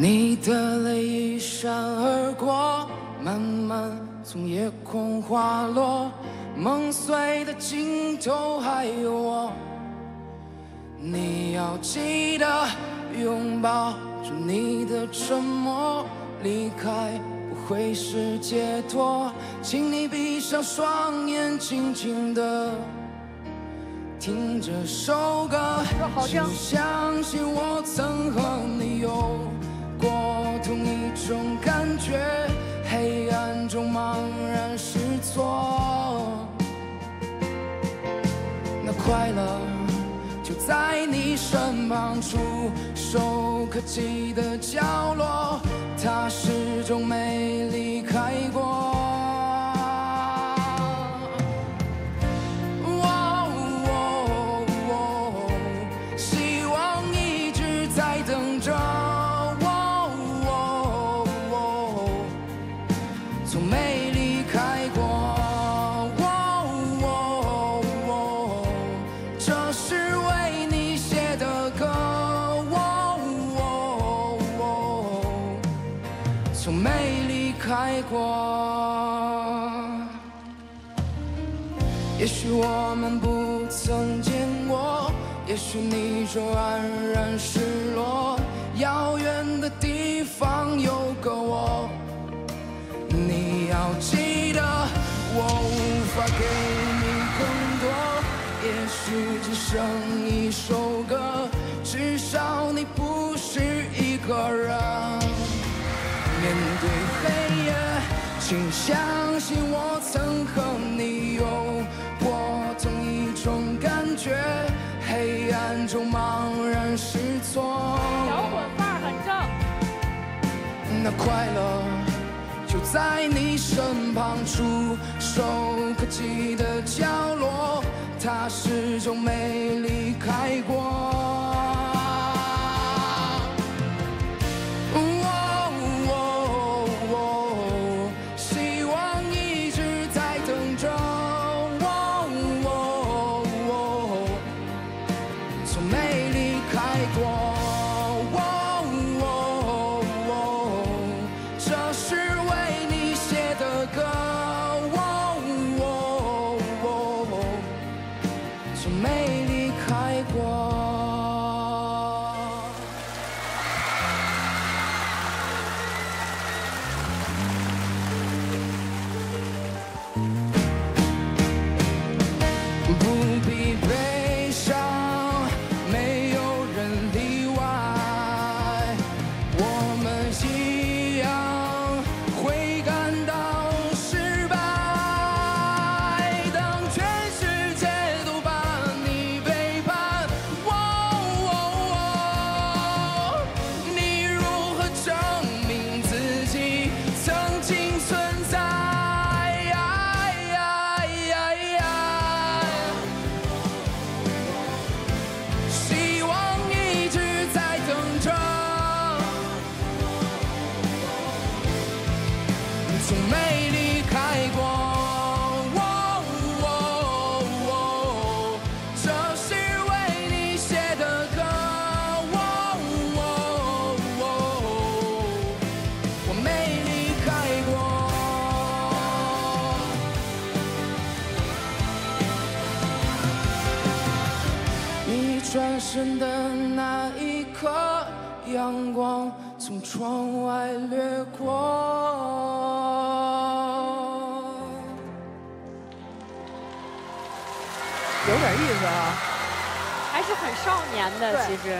你的泪一闪而过，慢慢从夜空滑落，梦碎的尽头还有我。你要记得拥抱住你的沉默，离开不会是解脱，请你闭上双眼，静静的听这首歌，请相信我曾和你失措，那快乐。就在你身旁，触手可及的角落，它始终没从没离开过。也许我们不曾见过，也许你就黯然失落。遥远的地方有个我，你要记得，我无法给你更多。也许只剩一首歌，至少你不是一个人。面对黑夜，请相信我曾和你有过同一种感觉，黑暗中茫然失措。摇滚范儿很正。那快乐就在你身旁，触手可及的角落，它始终没离开过。从没离开过。这是为你写的歌，我没离开过。你转身的那一刻，阳光从窗外掠过。有点意思啊。还是很少年的，其实。